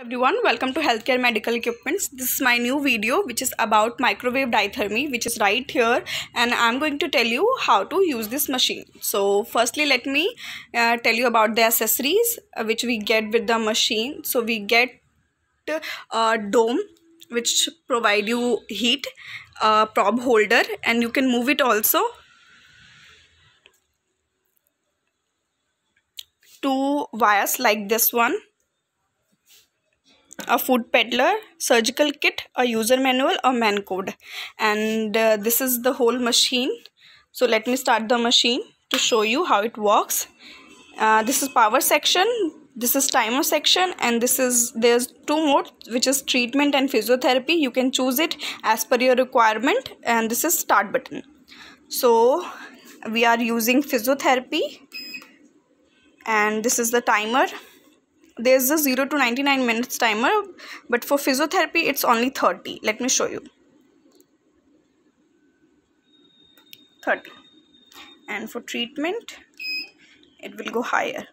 everyone welcome to healthcare medical equipments. This is my new video which is about microwave diathermy which is right here. And i'm going to tell you how to use this machine. So firstly let me uh, tell you about the accessories uh, which we get with the machine. So we get a dome which provide you heat a probe holder and you can move it also two wires like this one a food peddler surgical kit a user manual a man code. And uh, this is the whole machine. So let me start the machine to show you how it works. Uh, this is power section this is timer section and this is there's two modes which is treatment and physiotherapy. You can choose it as per your requirement and this is start button. So we are using physiotherapy and this is the timer there's a 0 to 99 minutes timer but for physiotherapy it's only 30 let me show you. 30 and for treatment it will go higher.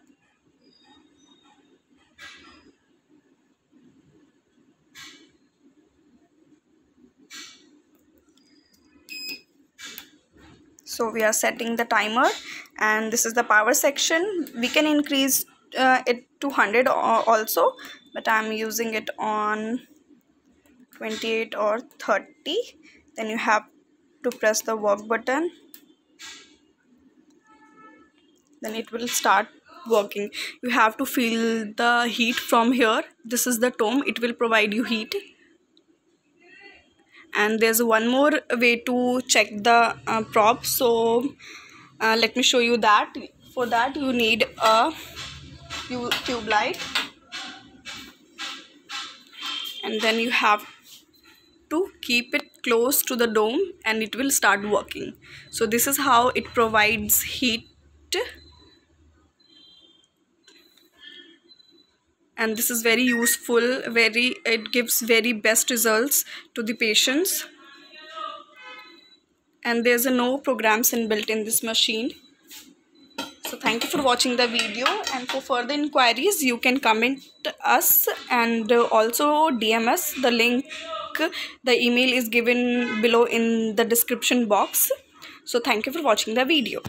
So we are setting the timer and this is the power section. We can increase uh, it to 100 also but I'm using it on 28 or 30 then you have to press the work button. Then it will start working. You have to feel the heat from here. This is the dome it will provide you heat. And there's one more way to check the uh, probe so uh, let me show you that. For that you need a tube light. And then you have to keep it close to the dome and it will start working. So this is how it provides heat. And this is very useful very it gives very best results to the patients. And there's a no programs inbuilt in this machine so thank you for watching the video. And for further inquiries you can comment us and also dm us. The link the email is given below in the description box. So thank you for watching the video